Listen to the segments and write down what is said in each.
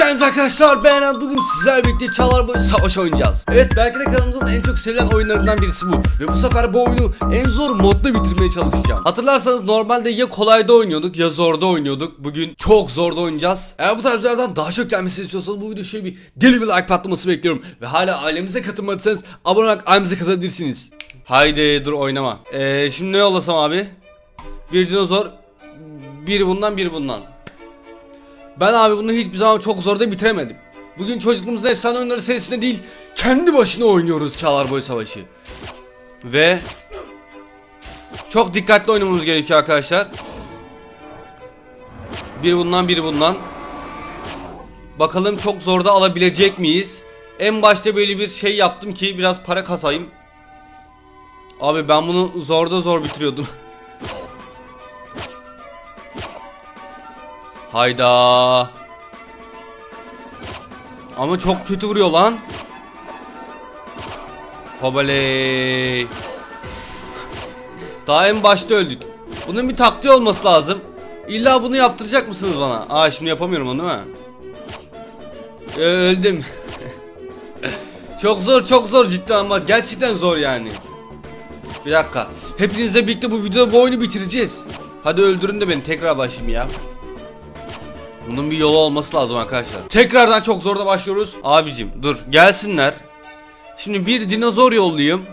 geldiniz arkadaşlar. Ben Erhan. Bugün sizlerle birlikte Çağlar Boyu Savaş oynayacağız. Evet belki de kanalımızın en çok sevilen oyunlarından birisi bu. Ve bu sefer bu oyunu en zor modda bitirmeye çalışacağım. Hatırlarsanız normalde ya kolayda oynuyorduk ya zorda oynuyorduk. Bugün çok zorda oynayacağız. Eğer bu tarz videolardan daha çok gelmesini istiyorsanız bu video şöyle bir deli bir like patlaması bekliyorum. Ve hala ailemize katılmadıysanız abone olarak ailemize katılabilirsiniz. Haydi dur oynama. Ee, şimdi ne yollasam abi? Bir dinozor, bir bundan bir bundan. Ben abi bunu hiçbir zaman çok zor da bitiremedim. Bugün çocukluğumuzda efsane oyunları serisinde değil, kendi başına oynuyoruz Çağlar Boy Savaşı. Ve çok dikkatli oynamamız gerekiyor arkadaşlar. Bir bundan biri bundan. Bakalım çok zorda alabilecek miyiz? En başta böyle bir şey yaptım ki biraz para kasayım. Abi ben bunu zorda zor bitiriyordum. Hayda. Ama çok kötü vuruyor lan. Hobaley. Daha en başta öldük. Bunun bir taktiği olması lazım. İlla bunu yaptıracak mısınız bana? Aa şimdi yapamıyorum onu değil mi? Ee, öldüm. çok zor çok zor cidden ama gerçekten zor yani. Bir dakika. Hepinizle birlikte bu videoda bu oyunu bitireceğiz. Hadi öldürün de beni tekrar başlayayım ya. Bunun bir yolu olması lazım arkadaşlar. Tekrardan çok zorda başlıyoruz. Abicim dur gelsinler. Şimdi bir dinozor yollayayım.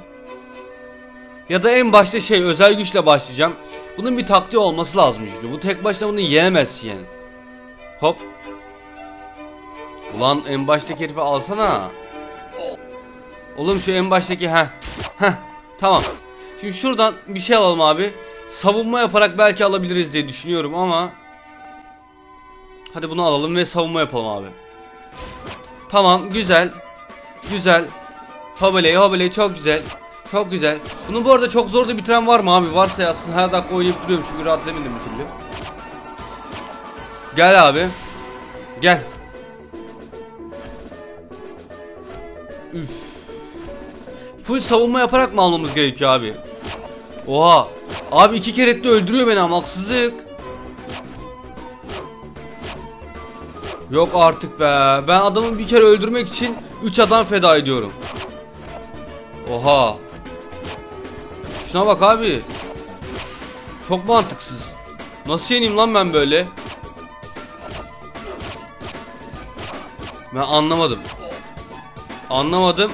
Ya da en başta şey özel güçle başlayacağım. Bunun bir taktiği olması lazım çünkü. Bu tek başına bunu yenemezsin yani. Hop. Ulan en baştaki herifi alsana. Oğlum şu en baştaki ha. Heh. Tamam. Şimdi şuradan bir şey alalım abi. Savunma yaparak belki alabiliriz diye düşünüyorum ama Hadi bunu alalım ve savunma yapalım abi. Tamam güzel. Güzel. Hobaley hobaley çok güzel. Çok güzel. Bunu bu arada çok zor da bitiren var mı abi? Varsa yazsın. Her dakika oynayıp duruyorum çünkü rahat edemedim bir türlü. Gel abi. Gel. Üf. Full savunma yaparak mı almamız gerekiyor abi? Oha. Abi iki kere de öldürüyor beni ama haksızlık. Yok artık be. Ben adamı bir kere öldürmek için 3 adam feda ediyorum. Oha. Şuna bak abi. Çok mantıksız. Nasıl yeneyim lan ben böyle? Ben anlamadım. Anlamadım.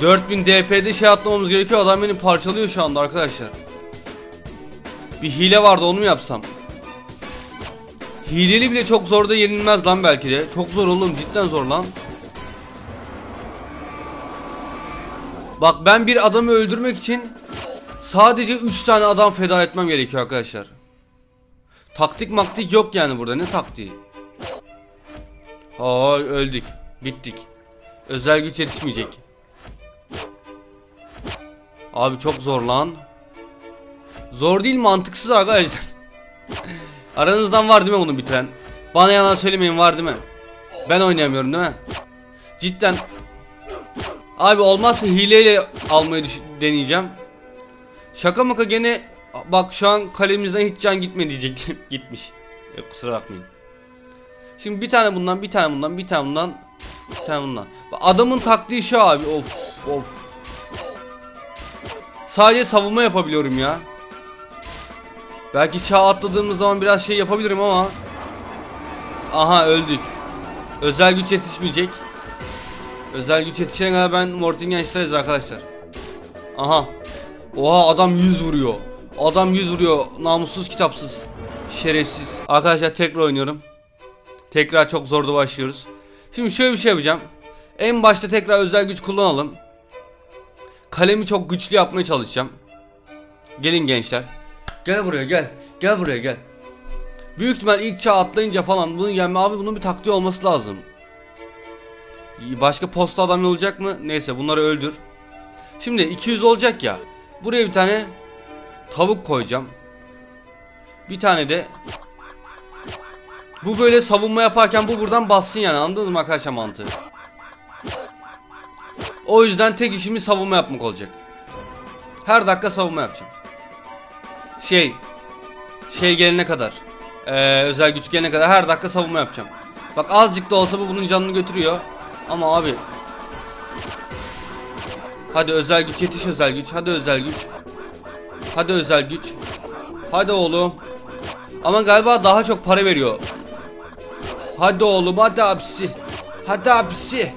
4000 DP'de şey atlamamız gerekiyor. Adam beni parçalıyor şu anda arkadaşlar. Bir hile vardı onu mu yapsam? Hileli bile çok zor da yenilmez lan belki de. Çok zor oğlum cidden zor lan. Bak ben bir adamı öldürmek için sadece 3 tane adam feda etmem gerekiyor arkadaşlar. Taktik maktik yok yani burada ne taktiği? Ay öldük. Bittik. Özel güç yetişmeyecek. Abi çok zor lan. Zor değil mantıksız arkadaşlar. Aranızdan var değil mi bunu bitiren? Bana yalan söylemeyin var değil mi? Ben oynayamıyorum değil mi? Cidden Abi olmazsa hileyle almayı deneyeceğim. Şaka maka gene bak şu an kalemizden hiç can gitme diyecektim. Gitmiş. Yok kusura bakmayın. Şimdi bir tane bundan, bir tane bundan, bir tane bundan, bir tane bundan. Adamın taktiği şu abi. Of of. Sadece savunma yapabiliyorum ya. Belki çağ atladığımız zaman biraz şey yapabilirim ama. Aha öldük. Özel güç yetişmeyecek. Özel güç yetişene kadar ben Mortingen işleriz arkadaşlar. Aha. Oha adam 100 vuruyor. Adam 100 vuruyor. Namussuz kitapsız. Şerefsiz. Arkadaşlar tekrar oynuyorum. Tekrar çok zorda başlıyoruz. Şimdi şöyle bir şey yapacağım. En başta tekrar özel güç kullanalım. Kalemi çok güçlü yapmaya çalışacağım. Gelin gençler Gel buraya gel. Gel buraya gel. Büyük ihtimal ilk çağ atlayınca falan bunu yenme abi bunun bir taktiği olması lazım. Başka posta adam olacak mı? Neyse bunları öldür. Şimdi 200 olacak ya. Buraya bir tane tavuk koyacağım. Bir tane de bu böyle savunma yaparken bu buradan bassın yani anladınız mı arkadaşlar mantığı? O yüzden tek işimiz savunma yapmak olacak. Her dakika savunma yapacağım. Şey şey gelene kadar Ee, özel güç gelene kadar her dakika savunma yapacağım. Bak azıcık da olsa bu bunun canını götürüyor. Ama abi. Hadi özel güç yetiş özel güç. Hadi özel güç. Hadi özel güç. Hadi oğlum. Ama galiba daha çok para veriyor. Hadi oğlum hadi abisi. Hadi abisi.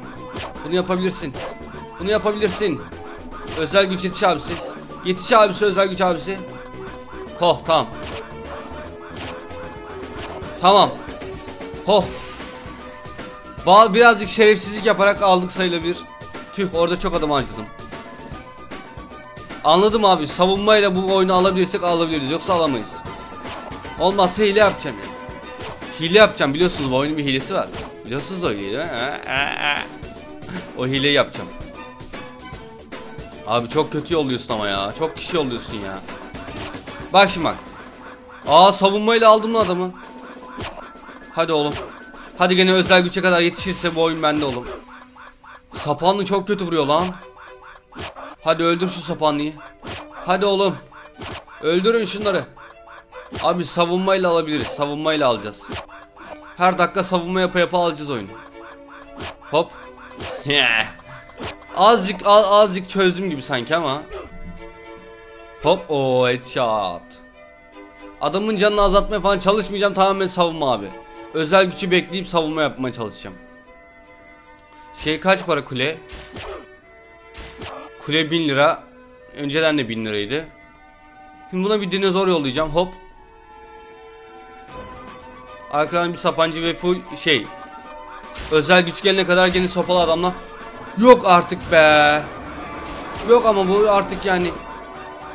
Bunu yapabilirsin. Bunu yapabilirsin. Özel güç yetiş abisi. Yetiş abisi özel güç abisi. Ho tamam. Tamam. Ho. Ba birazcık şerefsizlik yaparak aldık sayılabilir. Tüh orada çok adam harcadım. Anladım abi savunmayla bu oyunu alabilirsek alabiliriz yoksa alamayız. Olmazsa hile yapacağım ya. Hile yapacağım biliyorsunuz bu oyunun bir hilesi var. Biliyorsunuz o hileyi değil mi? o hileyi yapacağım. Abi çok kötü yolluyorsun ama ya. Çok kişi yolluyorsun ya. Bak şimdi bak. Aa savunmayla aldım mı adamı? Hadi oğlum. Hadi gene özel güce kadar yetişirse bu oyun bende oğlum. Sapanlı çok kötü vuruyor lan. Hadi öldür şu sapanlıyı. Hadi oğlum. Öldürün şunları. Abi savunmayla alabiliriz. Savunmayla alacağız. Her dakika savunma yapa yapa alacağız oyunu. Hop. azıcık az, azıcık çözdüm gibi sanki ama. Hop o headshot. Adamın canını azaltmaya falan çalışmayacağım tamamen savunma abi. Özel gücü bekleyip savunma yapmaya çalışacağım. Şey kaç para kule? Kule 1000 lira. Önceden de 1000 liraydı. Şimdi buna bir dinozor yollayacağım. Hop. Arkadan bir sapancı ve full şey. Özel güç gelene kadar gene sopalı adamla. Yok artık be. Yok ama bu artık yani.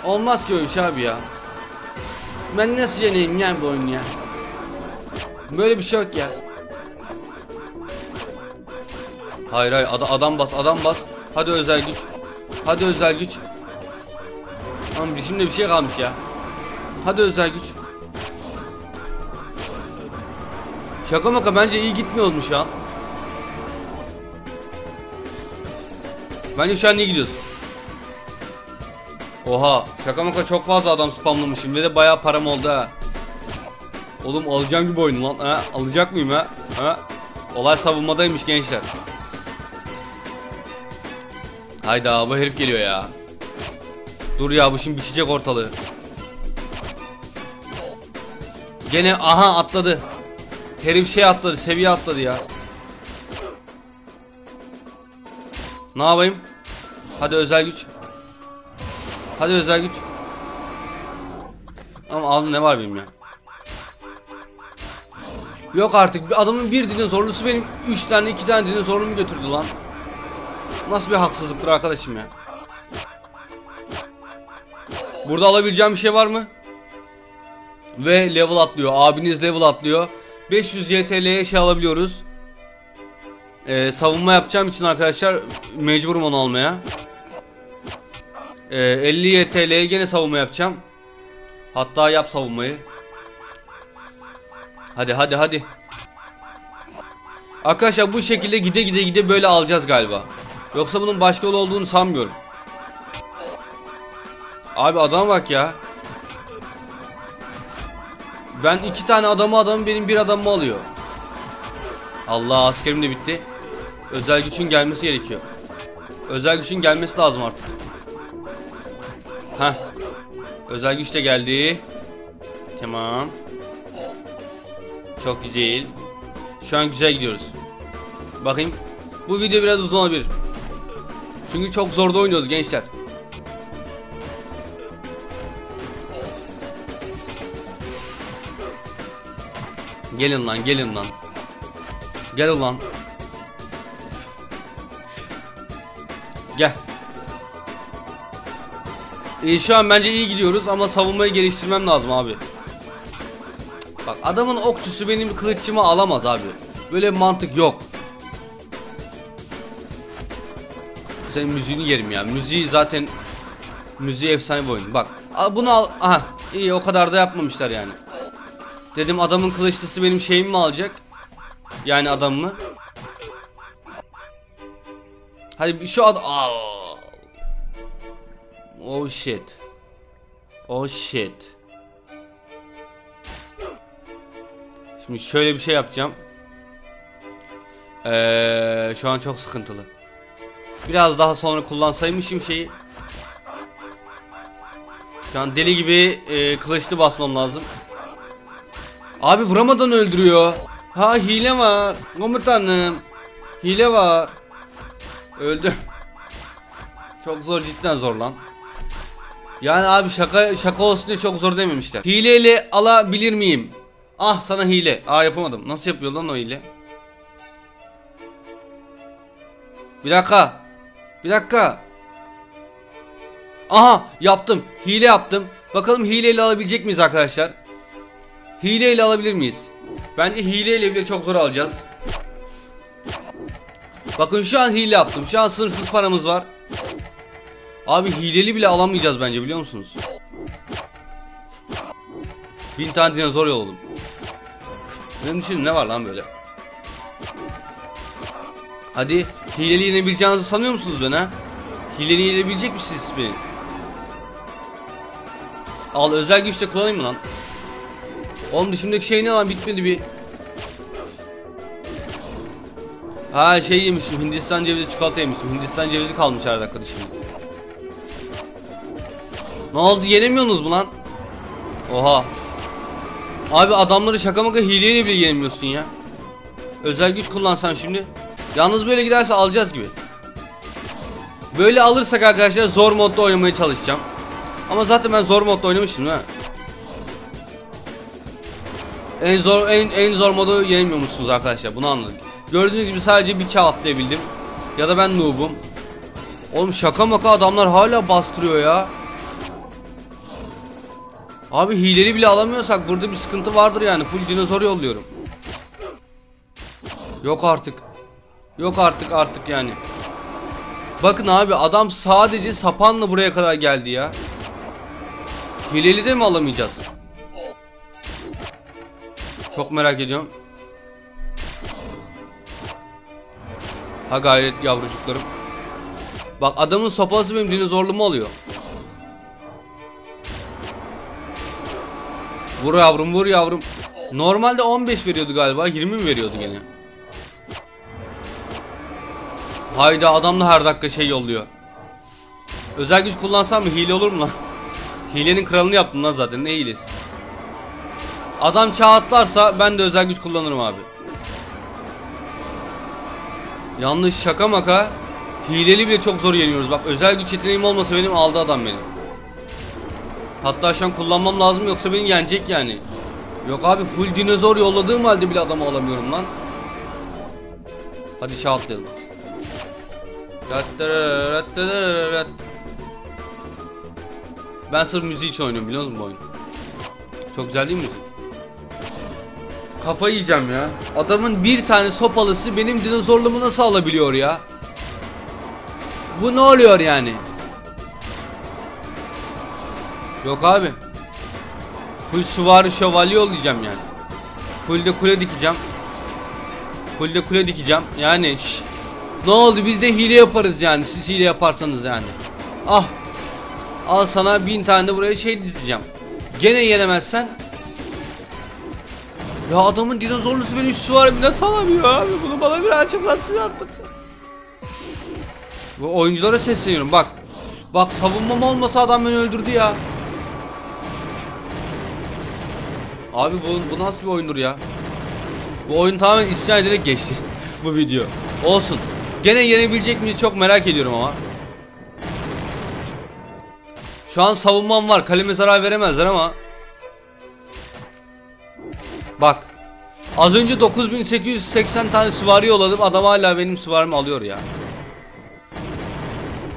Olmaz ki öyle şey abi ya. Ben nasıl yeneyim yani bu oyunu ya. Böyle bir şey yok ya. Hayır hayır Ad adam bas adam bas. Hadi özel güç. Hadi özel güç. Ama şimdi bir şey kalmış ya. Hadi özel güç. Şaka maka bence iyi gitmiyoruz mu şu an? Bence şu an iyi gidiyoruz. Oha şaka maka çok fazla adam spamlamışım ve de bayağı param oldu ha. Oğlum alacağım gibi oyunu lan. Ha, alacak mıyım ha? Ha? Olay savunmadaymış gençler. Hayda bu herif geliyor ya. Dur ya bu şimdi biçecek ortalığı. Gene aha atladı. Herif şey atladı, seviye atladı ya. Ne yapayım? Hadi özel güç. Hadi özel güç. Ama aldı ne var benim ya? Yok artık adamın bir dinozorlusu benim 3 tane 2 tane dinozorlumu götürdü lan. Nasıl bir haksızlıktır arkadaşım ya? Burada alabileceğim bir şey var mı? Ve level atlıyor. Abiniz level atlıyor. 500 YTL'ye şey alabiliyoruz. Ee, savunma yapacağım için arkadaşlar mecburum onu almaya. Ee, 50 YTL'ye gene savunma yapacağım. Hatta yap savunmayı. Hadi hadi hadi. Arkadaşlar bu şekilde gide gide gide böyle alacağız galiba. Yoksa bunun başka yolu olduğunu sanmıyorum. Abi adam bak ya. Ben iki tane adamı adamı benim bir adamımı alıyor. Allah askerim de bitti. Özel güçün gelmesi gerekiyor. Özel güçün gelmesi lazım artık. Ha. Özel güç de geldi. Tamam. Çok güzel. Şu an güzel gidiyoruz. Bakayım. Bu video biraz uzun olabilir. Çünkü çok zorda oynuyoruz gençler. Gelin lan gelin lan. Gel ulan. İyi şu an bence iyi gidiyoruz ama savunmayı geliştirmem lazım abi. Bak adamın okçusu benim kılıççımı alamaz abi. Böyle bir mantık yok. Senin müziğini yerim ya. Müziği zaten müziği efsane bir oyun. Bak bunu al. Aha iyi o kadar da yapmamışlar yani. Dedim adamın kılıçlısı benim şeyimi mi alacak? Yani adam mı? Hadi şu ad... Aa. Oh shit. Oh shit. Şimdi şöyle bir şey yapacağım. Ee, şu an çok sıkıntılı. Biraz daha sonra kullansaymışım şeyi. Şu an deli gibi e, kılıçlı basmam lazım. Abi vuramadan öldürüyor. Ha hile var. Komutanım. Hile var. Öldüm. Çok zor cidden zor lan. Yani abi şaka şaka olsun diye çok zor dememişler. Hileyle alabilir miyim? Ah sana hile. Aa yapamadım. Nasıl yapıyor lan o hile? Bir dakika. Bir dakika. Aha yaptım. Hile yaptım. Bakalım hileyle alabilecek miyiz arkadaşlar? Hileyle alabilir miyiz? Bence hileyle bile çok zor alacağız. Bakın şu an hile yaptım. Şu an sınırsız paramız var. Abi hileli bile alamayacağız bence biliyor musunuz? Bin tane dinozor yolladım. Benim için ne var lan böyle? Hadi hileli yenebileceğinizi sanıyor musunuz beni ha? Hileli yenebilecek misiniz beni? Al özel güçle kullanayım mı lan? Oğlum dışımdaki şey ne lan bitmedi bir. Ha şey yemişim Hindistan cevizi çikolata yemişim. Hindistan cevizi kalmış her dakika dışımda. Ne oldu yenemiyorsunuz mu lan? Oha. Abi adamları şaka maka hileyle bile yenemiyorsun ya. Özel güç kullansan şimdi. Yalnız böyle giderse alacağız gibi. Böyle alırsak arkadaşlar zor modda oynamaya çalışacağım. Ama zaten ben zor modda oynamıştım ha. En zor en en zor modu yenemiyor musunuz arkadaşlar? Bunu anladık. Gördüğünüz gibi sadece bir çağ atlayabildim. Ya da ben noob'um. Oğlum şaka maka adamlar hala bastırıyor ya. Abi hileli bile alamıyorsak burada bir sıkıntı vardır yani. Full dinozor yolluyorum. Yok artık. Yok artık artık yani. Bakın abi adam sadece sapanla buraya kadar geldi ya. Hileli de mi alamayacağız? Çok merak ediyorum. Ha gayret yavrucuklarım. Bak adamın sopası benim dinozorluğumu alıyor. Vur yavrum vur yavrum. Normalde 15 veriyordu galiba 20 mi veriyordu gene? Hayda adam da her dakika şey yolluyor. Özel güç kullansam mı hile olur mu lan? Hilenin kralını yaptım lan zaten ne hilesi? Adam çağ atlarsa ben de özel güç kullanırım abi. Yanlış şaka maka hileli bile çok zor yeniyoruz. Bak özel güç yeteneğim olmasa benim aldı adam beni. Hatta şu an kullanmam lazım yoksa beni yenecek yani. Yok abi full dinozor yolladığım halde bile adamı alamıyorum lan. Hadi şah atlayalım. Ben sırf müziği için oynuyorum biliyor musun bu oyun? Çok güzel değil mi? Kafayı yiyeceğim ya. Adamın bir tane sopalısı benim dinozorluğumu nasıl alabiliyor ya? Bu ne oluyor yani? Yok abi. Full süvari şövalye yollayacağım yani. Full de kule dikeceğim. Full de kule dikeceğim. Yani şş. Ne oldu biz de hile yaparız yani siz hile yaparsanız yani. Ah. Al sana bin tane de buraya şey dizeceğim. Gene yenemezsen. Ya adamın dinozorlusu benim süvarimi nasıl alamıyor abi? Bunu bana bir açıklatsın artık. Bu oyunculara sesleniyorum bak. Bak savunmam olmasa adam beni öldürdü ya. Abi bu, bu nasıl bir oyundur ya? Bu oyun tamamen isyan ederek geçti. bu video. Olsun. Gene yenebilecek miyiz çok merak ediyorum ama. Şu an savunmam var. Kaleme zarar veremezler ama. Bak. Az önce 9880 tane süvari yolladım. Adam hala benim süvarimi alıyor ya.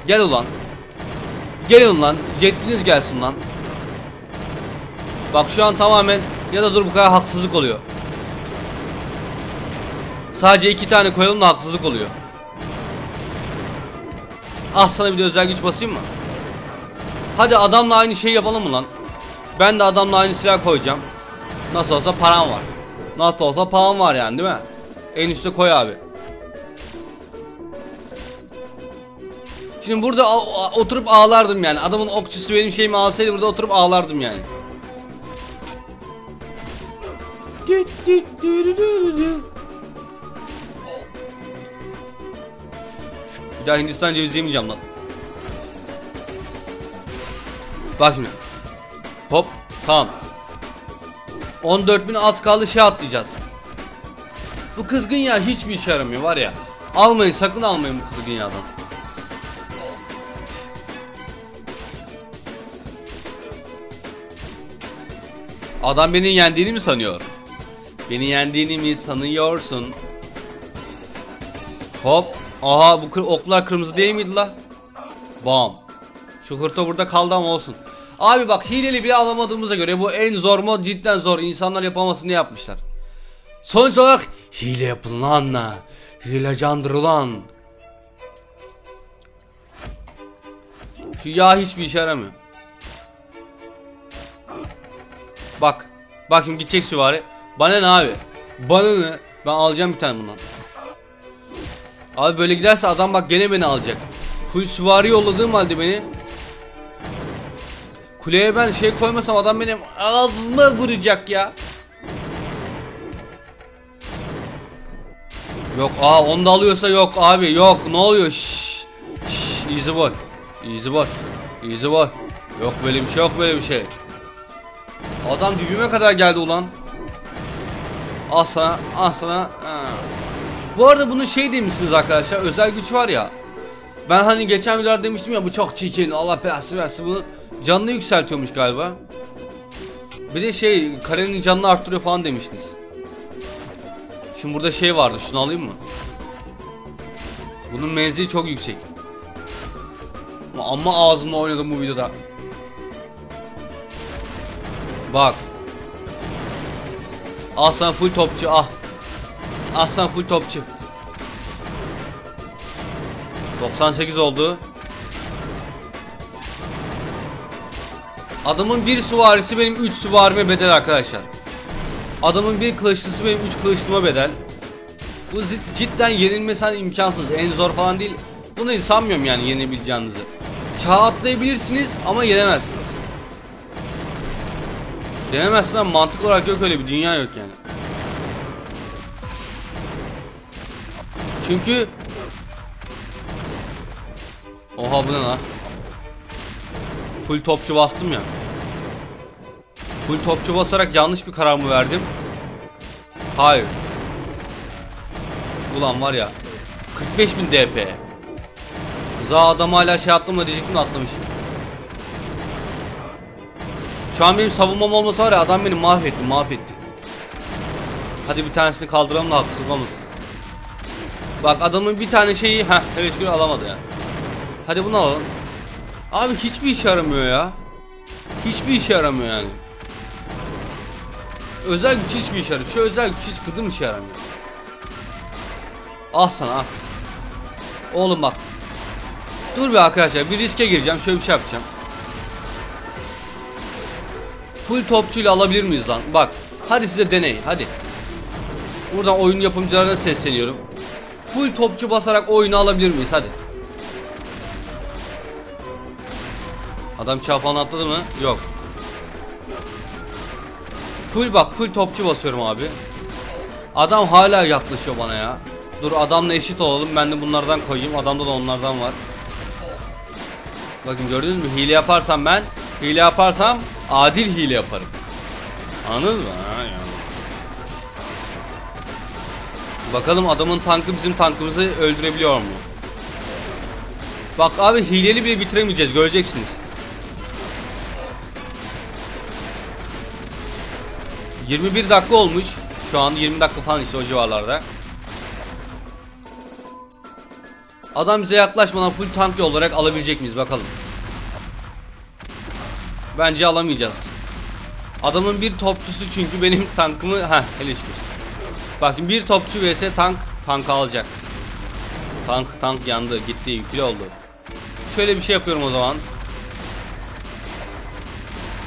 Gel ulan. Gelin lan. Ceddiniz gelsin lan. Bak şu an tamamen ya da dur bu kadar haksızlık oluyor. Sadece iki tane koyalım da haksızlık oluyor. Ah sana bir de özel güç basayım mı? Hadi adamla aynı şeyi yapalım mı lan? Ben de adamla aynı silah koyacağım. Nasıl olsa param var. Nasıl olsa param var yani değil mi? En üstte koy abi. Şimdi burada oturup ağlardım yani. Adamın okçusu benim şeyimi alsaydı burada oturup ağlardım yani. Bir daha Hindistan cevizi yemeyeceğim lan. Bak şimdi. Hop. Tamam. 14 bin az kaldı şey atlayacağız. Bu kızgın yağ hiçbir işe yaramıyor var ya. Almayın sakın almayın bu kızgın yağdan. Adam beni yendiğini mi sanıyor? Beni yendiğini mi sanıyorsun? Hop. Aha bu oklar kırmızı değil miydi la? Bam. Şu hırto burada kaldı ama olsun. Abi bak hileli bile alamadığımıza göre bu en zor mod cidden zor. İnsanlar yapamasın diye yapmışlar. Sonuç olarak hile yapın lan la. Hile candır ulan. Şu yağ hiçbir işe yaramıyor. Bak. Bak şimdi gidecek süvari. Bana ne abi? Bana ne? Ben alacağım bir tane bundan. Abi böyle giderse adam bak gene beni alacak. Full süvari yolladığım halde beni. Kuleye ben şey koymasam adam benim ağzıma vuracak ya. Yok aa onu da alıyorsa yok abi yok ne oluyor şşş şşş easy boy easy boy easy boy yok böyle bir şey yok böyle bir şey adam dibime kadar geldi ulan al sana al sana bu arada bunu şey demişsiniz arkadaşlar özel güç var ya ben hani geçen videolarda demiştim ya bu çok çirkin Allah belası versin bunu canını yükseltiyormuş galiba bir de şey karenin canını arttırıyor falan demiştiniz Şimdi burada şey vardı. Şunu alayım mı? Bunun menzili çok yüksek. Ama ağzımla oynadım bu videoda. Bak. Aslan full topçu ah. Aslan full topçu. 98 oldu. Adamın bir süvarisi benim 3 süvarime bedel arkadaşlar. Adamın bir kılıçlısı benim 3 kılıçlıma bedel. Bu cidden yenilmesi hani imkansız. En zor falan değil. Bunu sanmıyorum yani yenebileceğinizi. Çağ atlayabilirsiniz ama yenemezsiniz. Yenemezsin ama mantık olarak yok öyle bir dünya yok yani. Çünkü Oha bu ne lan? Full topçu bastım ya. Full topçu basarak yanlış bir karar mı verdim? Hayır. Ulan var ya. 45.000 DP. Za adam hala şey atlama diyecektim de atlamışım. Şu an benim savunmam olmasa var ya adam beni mahvetti mahvetti. Hadi bir tanesini kaldıralım da haksızlık olmasın. Bak adamın bir tane şeyi ha evet şükür alamadı ya. Hadi bunu alalım. Abi hiçbir işe yaramıyor ya. Hiçbir işe yaramıyor yani. Özel güç hiçbir işe yaramıyor. Şu özel güç hiç gıdım işe yaramıyor. Ah sana ah. Oğlum bak. Dur bir arkadaşlar bir riske gireceğim. Şöyle bir şey yapacağım. Full topçuyla alabilir miyiz lan? Bak. Hadi size deney. Hadi. Buradan oyun yapımcılarına sesleniyorum. Full topçu basarak oyunu alabilir miyiz? Hadi. Adam çağ falan atladı mı? Yok. Full bak full topçu basıyorum abi. Adam hala yaklaşıyor bana ya. Dur adamla eşit olalım. Ben de bunlardan koyayım. Adamda da onlardan var. Bakın gördünüz mü? Hile yaparsam ben hile yaparsam adil hile yaparım. Anladın mı? Ha, yani. Bakalım adamın tankı bizim tankımızı öldürebiliyor mu? Bak abi hileli bile bitiremeyeceğiz göreceksiniz. 21 dakika olmuş. Şu an 20 dakika falan işte o civarlarda. Adam bize yaklaşmadan full tank olarak alabilecek miyiz bakalım. Bence alamayacağız. Adamın bir topçusu çünkü benim tankımı ha hele şükür. Bakın bir topçu vs tank tank alacak. Tank tank yandı gitti yüklü oldu. Şöyle bir şey yapıyorum o zaman.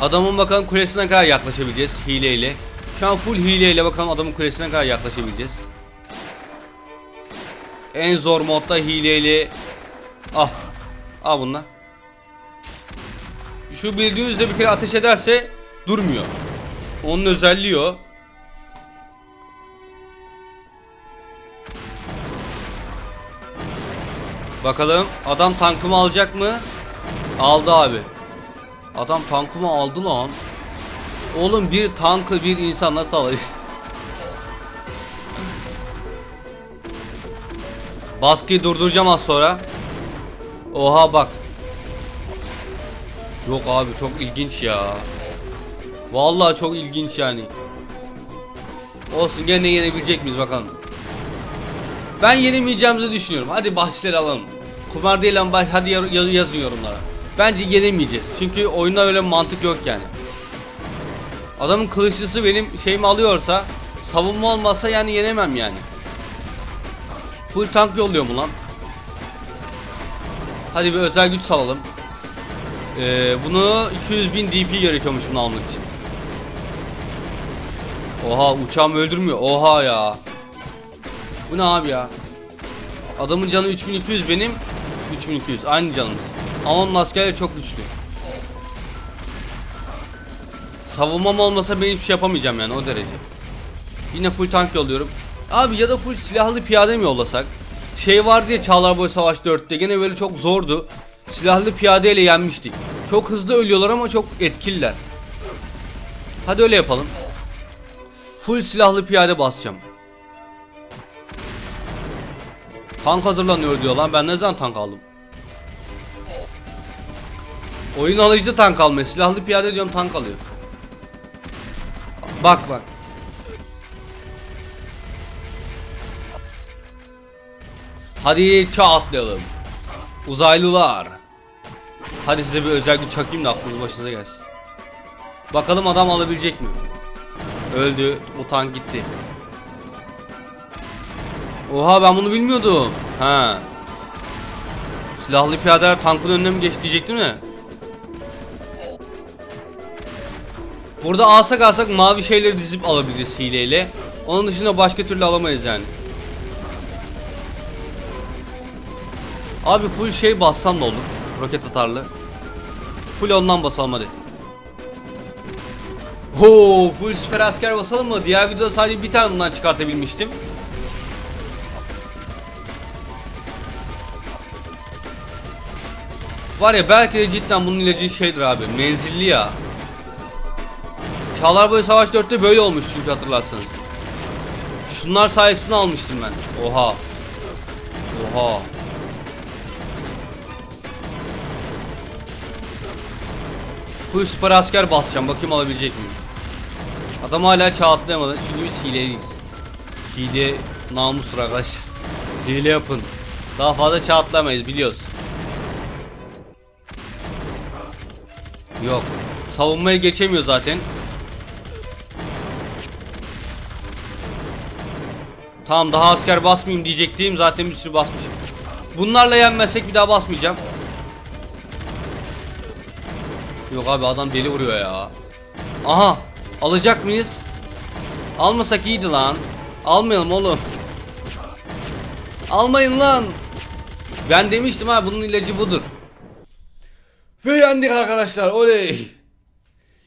Adamın bakalım kulesine kadar yaklaşabileceğiz hileyle. Şu an full hileyle bakalım adamın kulesine kadar yaklaşabileceğiz. En zor modda hileyle Ah Al bununla şu bildiği bir kere ateş ederse durmuyor. Onun özelliği o. Bakalım adam tankımı alacak mı? Aldı abi. Adam tankımı aldı lan. Oğlum bir tankı bir insan nasıl alır? Baskıyı durduracağım az sonra. Oha bak. Yok abi çok ilginç ya. Vallahi çok ilginç yani. Olsun gene yenebilecek miyiz bakalım. Ben yenemeyeceğimizi düşünüyorum. Hadi bahsleri alalım. Kumar değil ama bah- hadi yazın yorumlara. Bence yenemeyeceğiz. Çünkü oyunda öyle mantık yok yani. Adamın kılıçlısı benim şeyimi alıyorsa savunma olmazsa yani yenemem yani. Full tank yolluyor mu lan? Hadi bir özel güç salalım. Ee, bunu 200 bin DP gerekiyormuş bunu almak için. Oha uçağımı öldürmüyor. Oha ya. Bu ne abi ya? Adamın canı 3200 benim 3200 aynı canımız. Ama onun askerleri çok güçlü. Savunmam olmasa ben hiçbir şey yapamayacağım yani o derece. Yine full tank yolluyorum. Abi ya da full silahlı piyade mi yollasak? Şey var diye Çağlar Boy Savaş 4'te gene böyle çok zordu. Silahlı piyade ile yenmiştik. Çok hızlı ölüyorlar ama çok etkililer. Hadi öyle yapalım. Full silahlı piyade basacağım. Tank hazırlanıyor diyor lan. Ben ne zaman tank aldım? Oyun alıcıda tank almıyor. Silahlı piyade diyorum tank alıyor. Bak bak. Hadi çağ atlayalım. Uzaylılar. Hadi size bir özel güç çakayım da aklınız başınıza gelsin. Bakalım adam alabilecek mi? Öldü. Bu tank gitti. Oha ben bunu bilmiyordum. Ha. Silahlı piyadeler tankın önüne mi geçti diyecektim de. Burada alsak alsak mavi şeyleri dizip alabiliriz hileyle. Onun dışında başka türlü alamayız yani. Abi full şey bassam da olur. Roket atarlı. Full ondan basalım hadi. Oo, full süper asker basalım mı? Diğer videoda sadece bir tane bundan çıkartabilmiştim. Var ya belki de cidden bunun ilacı şeydir abi. Menzilli ya. Çağlar Boyu Savaş 4'te böyle olmuş çünkü hatırlarsanız. Şunlar sayesinde almıştım ben. Oha. Oha. Full süper asker basacağım. Bakayım alabilecek miyim? Adam hala çağ atlayamadı. Çünkü biz hileliyiz. Hile namustur arkadaşlar. Hile yapın. Daha fazla çağ atlamayız biliyoruz. Yok. Savunmaya geçemiyor zaten. Tamam daha asker basmayayım diyecektim. Zaten bir sürü basmışım. Bunlarla yenmezsek bir daha basmayacağım. Yok abi adam deli vuruyor ya. Aha. Alacak mıyız? Almasak iyiydi lan. Almayalım oğlum. Almayın lan. Ben demiştim ha bunun ilacı budur. Ve yendik arkadaşlar oley.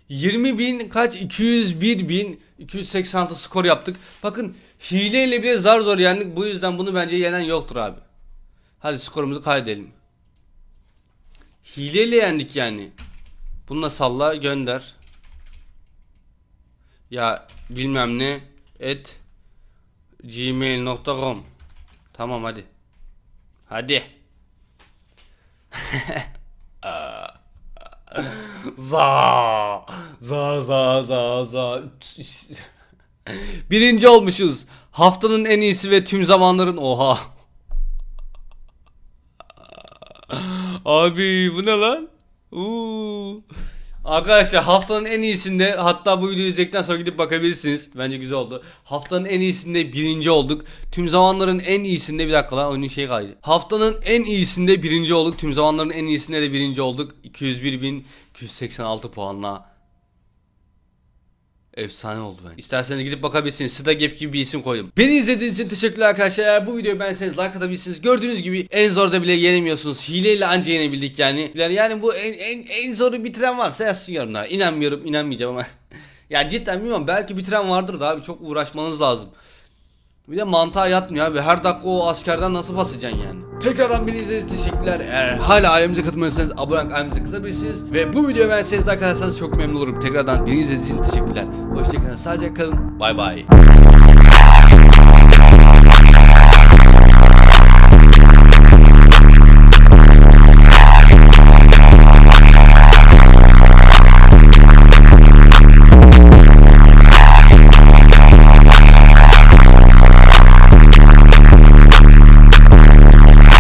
20 bin kaç 201 bin 286 skor yaptık. Bakın hileyle bile zar zor yendik. Bu yüzden bunu bence yenen yoktur abi. Hadi skorumuzu kaydedelim. Hileyle yendik yani. Bununla salla gönder. Ya bilmem ne et gmail.com Tamam hadi. Hadi. za za za za za Birinci olmuşuz. Haftanın en iyisi ve tüm zamanların oha. Abi bu ne lan? Uuu. Arkadaşlar haftanın en iyisinde hatta bu videoyu izledikten sonra gidip bakabilirsiniz. Bence güzel oldu. Haftanın en iyisinde birinci olduk. Tüm zamanların en iyisinde bir dakika lan oyunun şey kaydı. Haftanın en iyisinde birinci olduk. Tüm zamanların en iyisinde de birinci olduk. 201.286 puanla. Efsane oldu ben. İsterseniz gidip bakabilirsiniz. Stagef gibi bir isim koydum. Beni izlediğiniz için teşekkürler arkadaşlar. Eğer bu videoyu beğenseniz like atabilirsiniz. Gördüğünüz gibi en zorda bile yenemiyorsunuz. Hileyle anca yenebildik yani. Yani bu en, en, en zoru bitiren varsa yazsın yorumlara. İnanmıyorum, inanmayacağım ama. ya cidden bilmiyorum. Belki bitiren vardır da abi çok uğraşmanız lazım. Bir de mantığa yatmıyor abi. Her dakika o askerden nasıl basacaksın yani? Tekrardan beni izlediğiniz teşekkürler. Eğer hala ailemize katılmıyorsanız abone olup ailemize katılabilirsiniz. Ve bu videoyu beğenseniz de arkadaşlar çok memnun olurum. Tekrardan beni izlediğiniz için teşekkürler. Hoşçakalın. Sadece kalın. Bay bay.